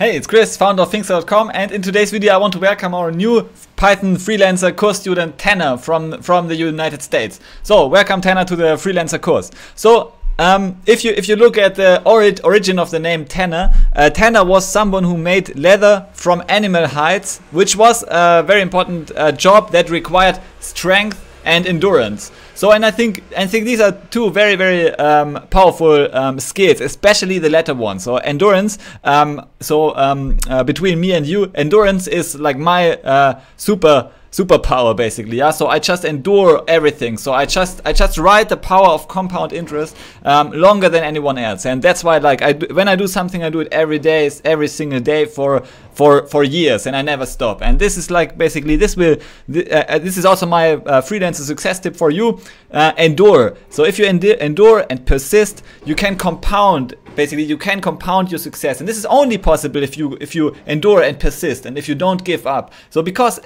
Hey, it's Chris, founder of Finxter.com, and in today's video I want to welcome our new Python freelancer course student Tanner from, from the United States. So, welcome Tanner to the freelancer course. So, um, if you if you look at the orid origin of the name Tanner, uh, Tanner was someone who made leather from animal hides, which was a very important uh, job that required strength and endurance. So, and I think I think these are two very very um, powerful um, skills, especially the latter one. So, endurance. Um, so, um, uh, between me and you, endurance is like my uh, super superpower basically yeah? So i just endure everything. So i just i just ride the power of compound interest um, longer than anyone else. And that's why like i do, when i do something i do it every day every single day for for for years and i never stop. And this is like basically this will th uh, uh, this is also my uh, freelancer success tip for you. Uh, endure. So if you endure and persist you can compound basically you can compound your success. And this is only possible if you if you endure and persist and if you don't give up. So because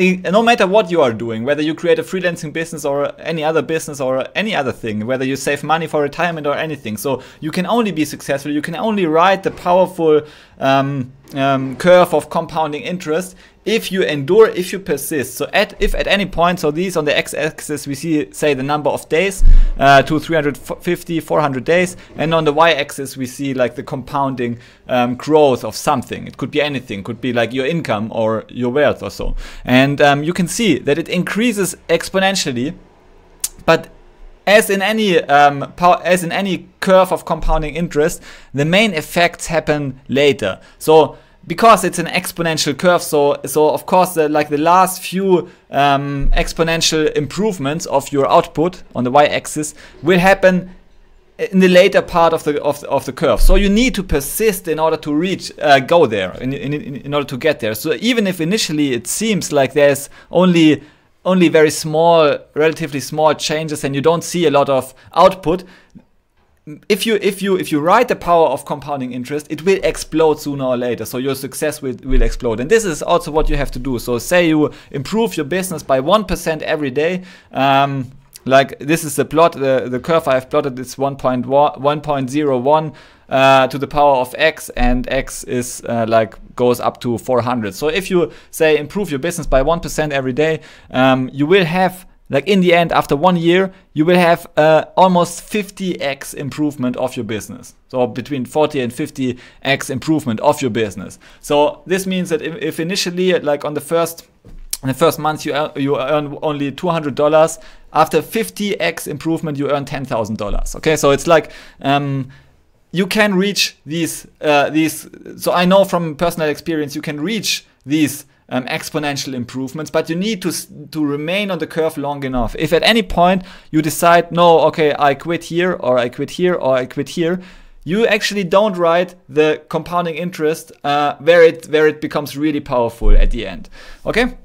no matter what you are doing, whether you create a freelancing business or any other business or any other thing, whether you save money for retirement or anything, so you can only be successful, you can only ride the powerful um, um, curve of compounding interest if you endure, if you persist. So at if at any point, so these on the x-axis we see say the number of days uh, to 350, 400 days, and on the y-axis we see like the compounding um, growth of something. It could be anything, could be like your income or your wealth or so. And um, you can see that it increases exponentially, but as in any um, as in any curve of compounding interest, the main effects happen later. So because it's an exponential curve, so so of course the, like the last few um, exponential improvements of your output on the y-axis will happen in the later part of the of the, of the curve. So you need to persist in order to reach uh, go there in, in, in order to get there. So even if initially it seems like there's only only very small, relatively small changes, and you don't see a lot of output, if you if you if you ride the power of compounding interest it will explode sooner or later. So your success will, will explode. And this is also what you have to do. So say you improve your business by 1% every day um, like this is the plot the, the curve i've plotted is 1.01 uh, to the power of x and x is uh, like goes up to 400 so if you say improve your business by 1% every day um, you will have like in the end, after one year, you will have uh, almost 50x improvement of your business. So between 40 and 50x improvement of your business. So this means that if initially, like on the first in the first month you earn, you earn only $200 after 50x improvement you earn $10,000 okay so it's like um, you can reach these uh, these so I know from personal experience you can reach these um, exponential improvements, but you need to, to remain on the curve long enough. If at any point you decide, no, okay, I quit here, or I quit here, or I quit here, you actually don't write the compounding interest uh, where it where it becomes really powerful at the end. Okay.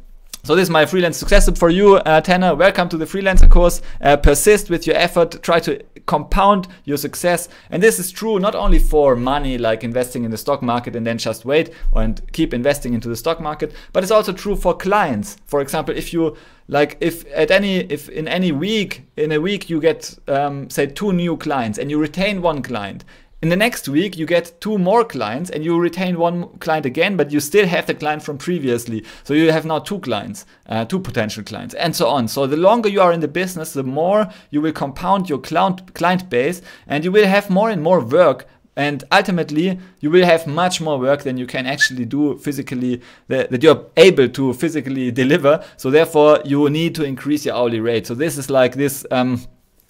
So this is my freelance success tip for you, uh, Tanner. Welcome to the freelancer course. Uh, persist with your effort. Try to compound your success. And this is true not only for money, like investing in the stock market and then just wait and keep investing into the stock market, but it's also true for clients. For example, if you like if at any if in any week in a week you get um, say two new clients and you retain one client in the next week, you get two more clients and you retain one client again, but you still have the client from previously. So you have now two clients, uh, two potential clients, and so on. So the longer you are in the business, the more you will compound your client client base and you will have more and more work and ultimately you will have much more work than you can actually do physically that, that, you're able to physically deliver so therefore you need to increase your hourly rate so this is like this um,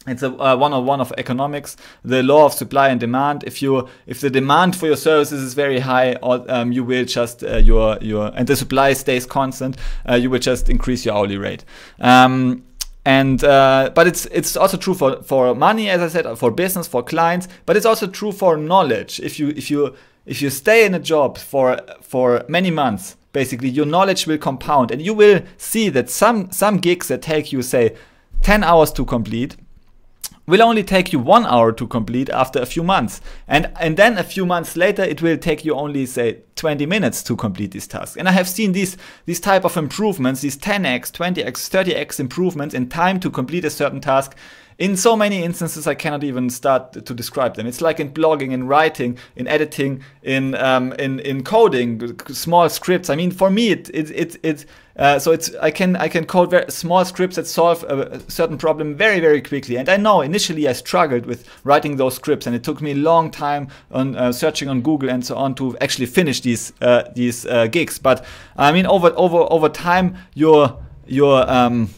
it's a uh, 101 of economics. The law of supply and demand. If you if the demand for your services is very high or um, you will just uh, your your and the supply stays constant uh, you will just increase your hourly rate. Um, and uh, but it's it's also true for for money as i said for business for clients but it's also true for knowledge. If you if you if you stay in a job for for many months basically your knowledge will compound. And you will see that some some gigs that take you say 10 hours to complete will only take you one hour to complete after a few months. And, and then a few months later, it will take you only say 20 minutes to complete this task. And I have seen these, these type of improvements, these 10x, 20x, 30x improvements in time to complete a certain task in so many instances I cannot even start to describe them. It's like in blogging, in writing, in editing, in um, in in coding, small scripts. I mean, for me, it it it, it uh, so it's I can I can code very small scripts that solve a, certain problem very very quickly. And I know initially I struggled with writing those scripts, and it took me a long time on uh, searching on Google and so on to actually finish these uh, these uh, gigs. But I mean, over over over time, your your um,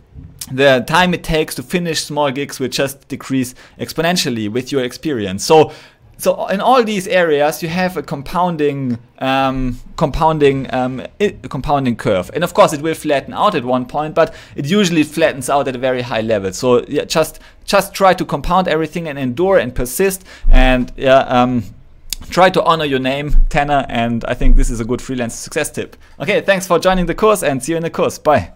the time it takes to finish small gigs will just decrease exponentially with your experience. So so in all these areas you have a compounding um, compounding um, compounding curve. And of course it will flatten out at one point but it usually flattens out at a very high level. So yeah, just just try to compound everything and endure and persist and yeah um, try to honor your name Tanner and I think this is a good freelance success tip. Okay thanks for joining the course and see you in the course. Bye